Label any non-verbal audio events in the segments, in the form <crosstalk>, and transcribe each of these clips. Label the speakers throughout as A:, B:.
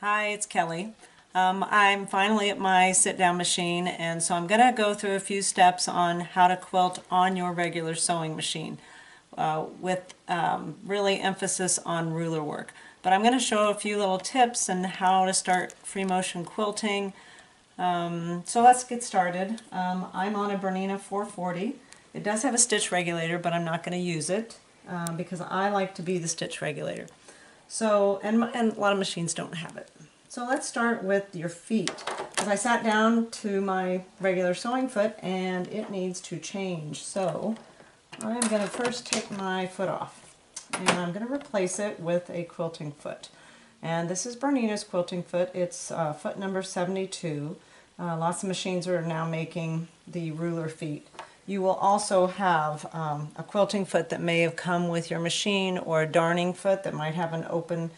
A: Hi, it's Kelly. Um, I'm finally at my sit-down machine and so I'm going to go through a few steps on how to quilt on your regular sewing machine uh, with um, really emphasis on ruler work. But I'm going to show a few little tips and how to start free motion quilting. Um, so let's get started. Um, I'm on a Bernina 440. It does have a stitch regulator but I'm not going to use it uh, because I like to be the stitch regulator. So, and, and a lot of machines don't have it. So let's start with your feet. Because I sat down to my regular sewing foot and it needs to change. So I'm going to first take my foot off and I'm going to replace it with a quilting foot. And this is Bernina's quilting foot. It's uh, foot number 72. Uh, lots of machines are now making the ruler feet. You will also have um, a quilting foot that may have come with your machine or a darning foot that might have an open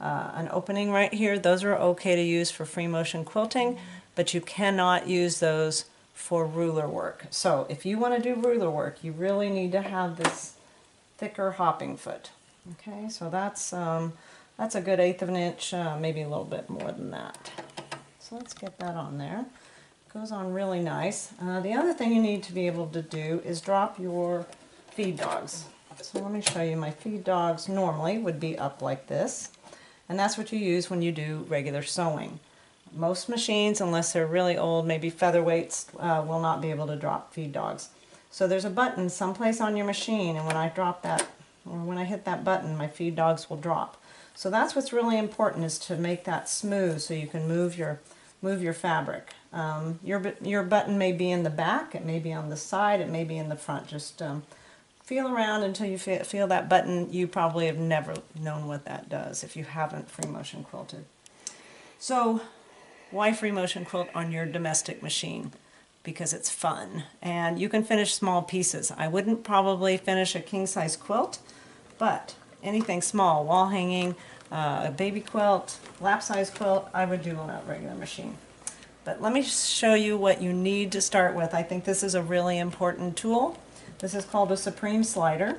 A: uh, an opening right here. Those are okay to use for free motion quilting, but you cannot use those for ruler work. So if you want to do ruler work, you really need to have this thicker hopping foot. Okay, so that's um, that's a good eighth of an inch, uh, maybe a little bit more than that. So let's get that on there goes on really nice. Uh, the other thing you need to be able to do is drop your feed dogs. So let me show you my feed dogs normally would be up like this and that's what you use when you do regular sewing. Most machines, unless they're really old, maybe featherweights, uh, will not be able to drop feed dogs. So there's a button someplace on your machine and when I drop that, or when I hit that button, my feed dogs will drop. So that's what's really important is to make that smooth so you can move your move your fabric. Um, your, your button may be in the back, it may be on the side, it may be in the front. Just um, feel around until you feel, feel that button. You probably have never known what that does if you haven't free motion quilted. So why free motion quilt on your domestic machine? Because it's fun and you can finish small pieces. I wouldn't probably finish a king size quilt, but anything small, wall hanging, uh, a baby quilt, lap size quilt, I would do on a regular machine. But let me show you what you need to start with. I think this is a really important tool. This is called a Supreme Slider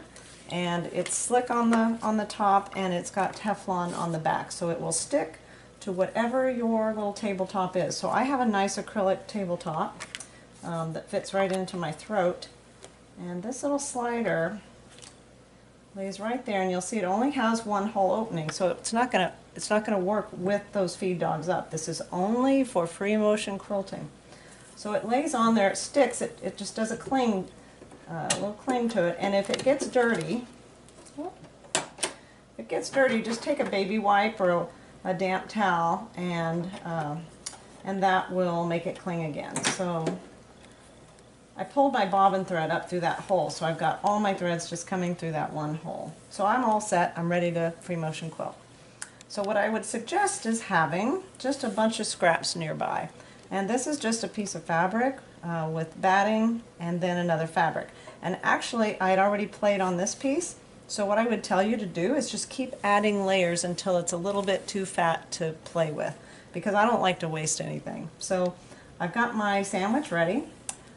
A: and it's slick on the on the top and it's got Teflon on the back so it will stick to whatever your little tabletop is. So I have a nice acrylic tabletop um, that fits right into my throat and this little slider lays right there and you'll see it only has one hole opening so it's not gonna it's not gonna work with those feed dogs up this is only for free motion quilting so it lays on there it sticks it, it just does a cling uh, a little cling to it and if it gets dirty if it gets dirty just take a baby wipe or a, a damp towel and uh, and that will make it cling again so I pulled my bobbin thread up through that hole, so I've got all my threads just coming through that one hole. So I'm all set, I'm ready to free motion quilt. So what I would suggest is having just a bunch of scraps nearby. And this is just a piece of fabric uh, with batting and then another fabric. And actually I had already played on this piece, so what I would tell you to do is just keep adding layers until it's a little bit too fat to play with, because I don't like to waste anything. So I've got my sandwich ready.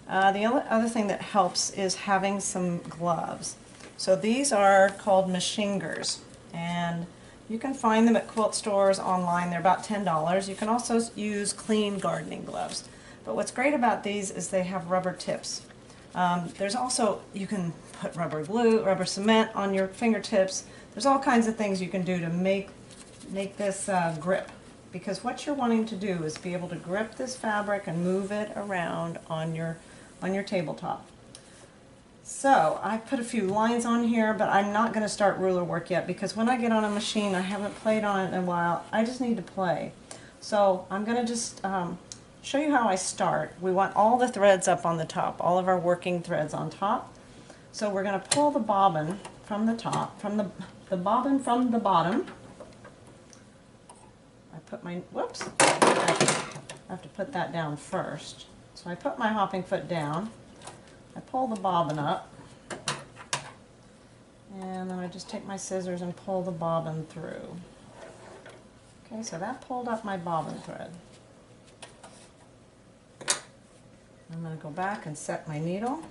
A: Uh, the other thing that helps is having some gloves. So these are called Machingers, and you can find them at quilt stores online. They're about $10. You can also use clean gardening gloves. But what's great about these is they have rubber tips. Um, there's also, you can put rubber glue, rubber cement on your fingertips. There's all kinds of things you can do to make, make this uh, grip because what you're wanting to do is be able to grip this fabric and move it around on your on your tabletop. So I put a few lines on here, but I'm not going to start ruler work yet because when I get on a machine, I haven't played on it in a while, I just need to play. So I'm going to just um, show you how I start. We want all the threads up on the top, all of our working threads on top. So we're going to pull the bobbin from the top, from the, the bobbin from the bottom. I put my, whoops, I have to put that down first. So I put my hopping foot down, I pull the bobbin up, and then I just take my scissors and pull the bobbin through. Okay, so that pulled up my bobbin thread. I'm going to go back and set my needle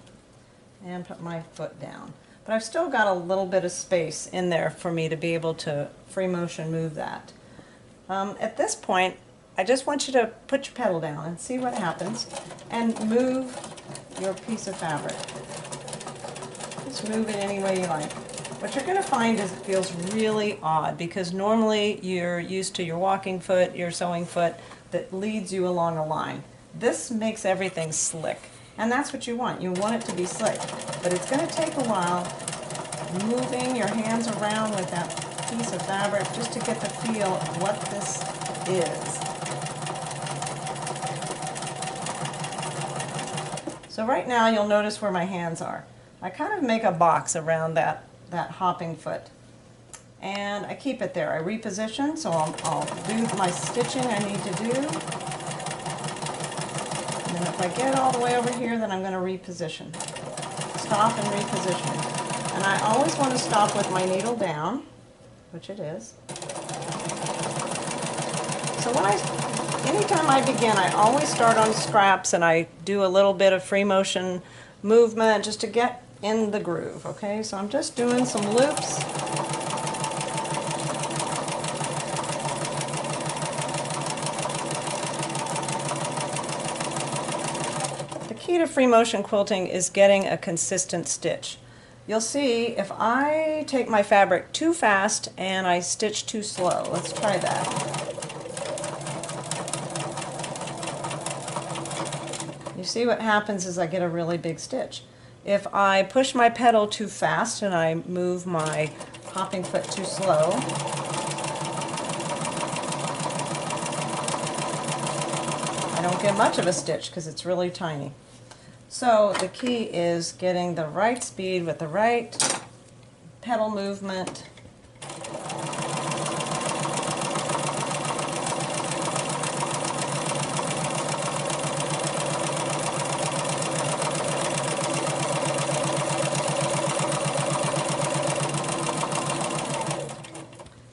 A: and put my foot down. But I've still got a little bit of space in there for me to be able to free motion move that. Um, at this point, I just want you to put your pedal down and see what happens and move your piece of fabric. Just move it any way you like. What you're going to find is it feels really odd because normally you're used to your walking foot, your sewing foot that leads you along a line. This makes everything slick and that's what you want. You want it to be slick but it's going to take a while moving your hands around with that piece of fabric just to get the feel of what this is. So right now you'll notice where my hands are. I kind of make a box around that, that hopping foot. And I keep it there. I reposition, so I'll, I'll do my stitching I need to do. And if I get all the way over here, then I'm going to reposition. Stop and reposition. And I always want to stop with my needle down, which it is. So when I, anytime I begin, I always start on scraps and I do a little bit of free motion movement just to get in the groove, okay? So I'm just doing some loops. The key to free motion quilting is getting a consistent stitch. You'll see if I take my fabric too fast and I stitch too slow. Let's try that. You see what happens is I get a really big stitch. If I push my pedal too fast and I move my hopping foot too slow, I don't get much of a stitch because it's really tiny. So the key is getting the right speed with the right pedal movement.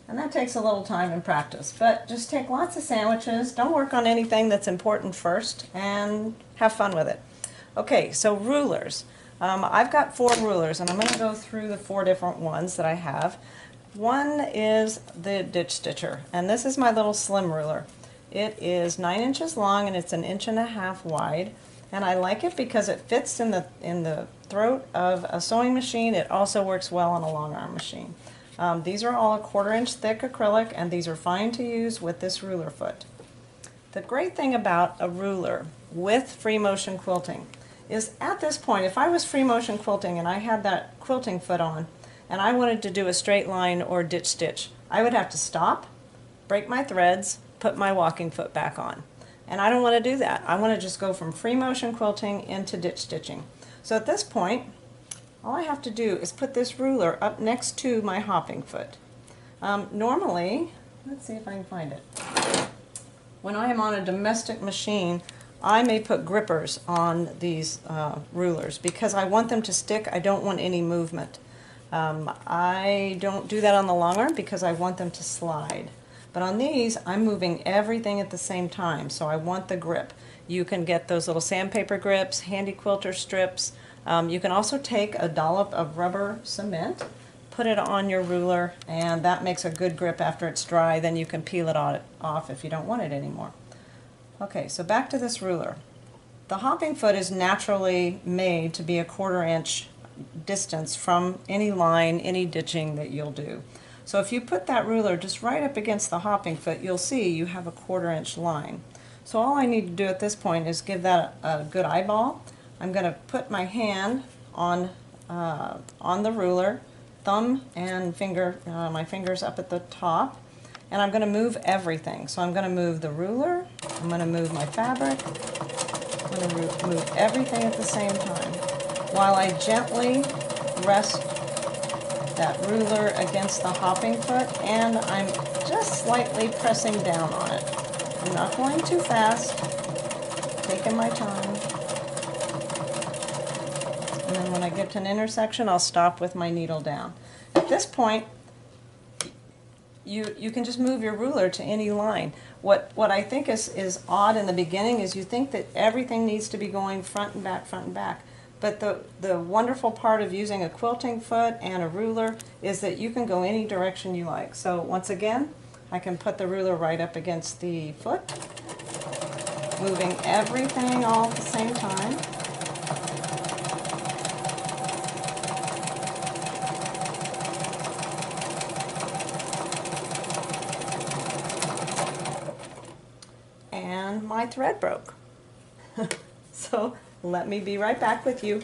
A: And that takes a little time and practice, but just take lots of sandwiches. Don't work on anything that's important first and have fun with it. Okay, so rulers. Um, I've got four rulers and I'm going to go through the four different ones that I have. One is the ditch stitcher and this is my little slim ruler. It is nine inches long and it's an inch and a half wide and I like it because it fits in the in the throat of a sewing machine. It also works well on a long arm machine. Um, these are all a quarter inch thick acrylic and these are fine to use with this ruler foot. The great thing about a ruler with free motion quilting is at this point, if I was free motion quilting and I had that quilting foot on and I wanted to do a straight line or ditch stitch, I would have to stop, break my threads, put my walking foot back on. And I don't want to do that. I want to just go from free motion quilting into ditch stitching. So at this point, all I have to do is put this ruler up next to my hopping foot. Um, normally, let's see if I can find it. When I am on a domestic machine, I may put grippers on these uh, rulers because I want them to stick. I don't want any movement. Um, I don't do that on the long arm because I want them to slide. But on these, I'm moving everything at the same time, so I want the grip. You can get those little sandpaper grips, Handi Quilter strips. Um, you can also take a dollop of rubber cement, put it on your ruler, and that makes a good grip after it's dry. Then you can peel it off if you don't want it anymore. Okay, so back to this ruler. The hopping foot is naturally made to be a quarter inch distance from any line, any ditching that you'll do. So if you put that ruler just right up against the hopping foot, you'll see you have a quarter inch line. So all I need to do at this point is give that a, a good eyeball. I'm going to put my hand on, uh, on the ruler, thumb and finger, uh, my fingers up at the top, and I'm going to move everything. So I'm going to move the ruler, I'm going to move my fabric, I'm going to move everything at the same time while I gently rest that ruler against the hopping foot and I'm just slightly pressing down on it. I'm not going too fast, taking my time. And then when I get to an intersection, I'll stop with my needle down. At this point, you, you can just move your ruler to any line. What, what I think is, is odd in the beginning is you think that everything needs to be going front and back, front and back. But the, the wonderful part of using a quilting foot and a ruler is that you can go any direction you like. So once again, I can put the ruler right up against the foot, moving everything all at the same time. And my thread broke. <laughs> so let me be right back with you.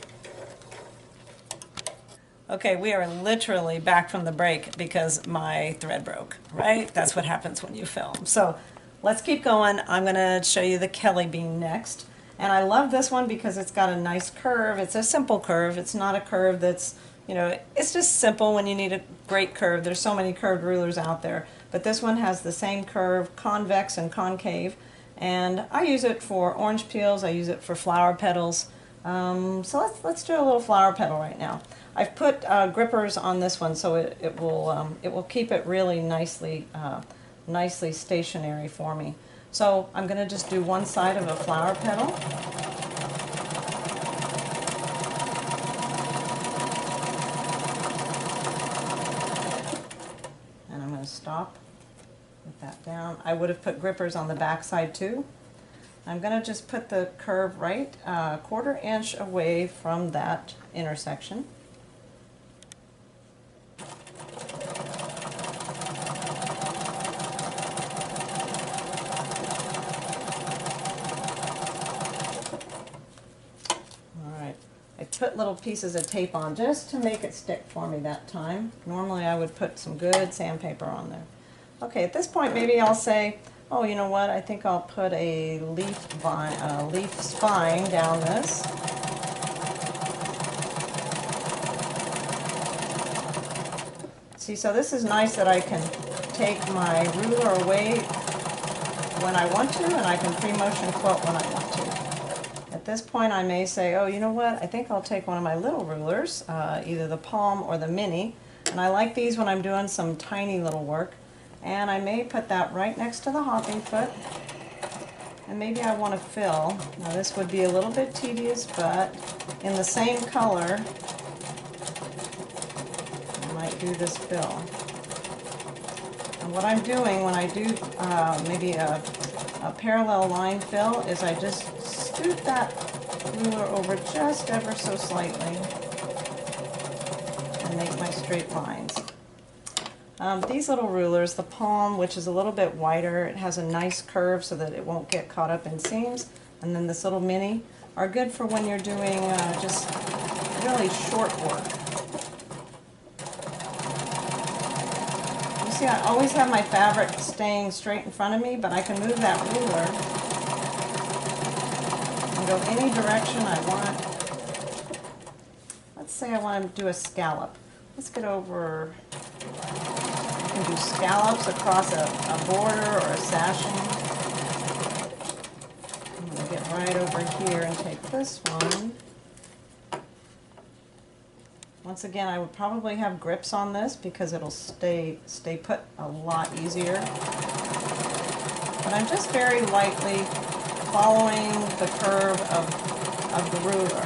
A: Okay, we are literally back from the break because my thread broke, right? That's what happens when you film. So let's keep going. I'm going to show you the Kelly bean next. And I love this one because it's got a nice curve. It's a simple curve. It's not a curve that's, you know, it's just simple when you need a great curve. There's so many curved rulers out there. But this one has the same curve, convex and concave. And I use it for orange peels. I use it for flower petals. Um, so let's, let's do a little flower petal right now. I've put uh, grippers on this one so it, it will um, it will keep it really nicely uh, nicely stationary for me. So I'm going to just do one side of a flower petal. And I'm going to stop with that down. I would have put grippers on the back side too. I'm going to just put the curve right a uh, quarter inch away from that intersection. Put little pieces of tape on just to make it stick for me that time. Normally I would put some good sandpaper on there. Okay, at this point maybe I'll say, oh, you know what, I think I'll put a leaf, vine, uh, leaf spine down this. See, so this is nice that I can take my ruler away when I want to, and I can free motion quilt when I want to. At this point I may say, oh, you know what, I think I'll take one of my little rulers, uh, either the palm or the mini, and I like these when I'm doing some tiny little work, and I may put that right next to the hopping foot, and maybe I want to fill. Now this would be a little bit tedious, but in the same color, I might do this fill. And what I'm doing when I do uh, maybe a, a parallel line fill is I just scoot that ruler over just ever so slightly and make my straight lines. Um, these little rulers, the palm, which is a little bit wider, it has a nice curve so that it won't get caught up in seams, and then this little mini, are good for when you're doing uh, just really short work. You see, I always have my fabric staying straight in front of me, but I can move that ruler and go any direction I want. Let's say I want to do a scallop. Let's get over, can do scallops across a, a border or a sashing. I'm going to get right over here and take this one. Once again, I would probably have grips on this because it'll stay, stay put a lot easier. But I'm just very lightly following the curve of, of the ruler.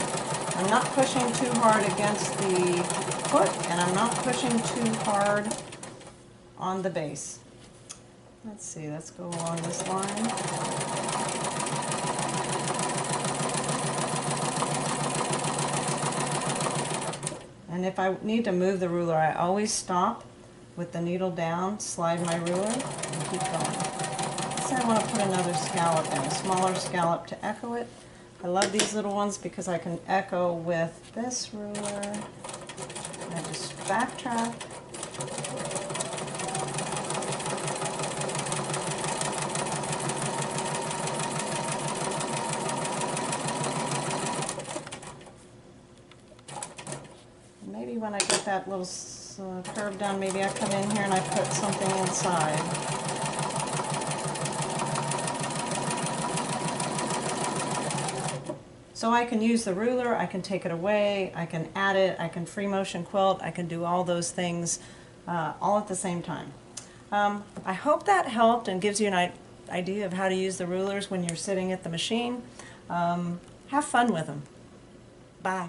A: I'm not pushing too hard against the foot and I'm not pushing too hard on the base. Let's see, let's go along this line. And if I need to move the ruler, I always stop with the needle down, slide my ruler, and keep going. I want to put another scallop in, a smaller scallop to echo it. I love these little ones because I can echo with this ruler. I just backtrack. Maybe when I get that little uh, curve down, maybe I come in here and I put something inside. So I can use the ruler, I can take it away, I can add it, I can free motion quilt, I can do all those things uh, all at the same time. Um, I hope that helped and gives you an idea of how to use the rulers when you're sitting at the machine. Um, have fun with them. Bye.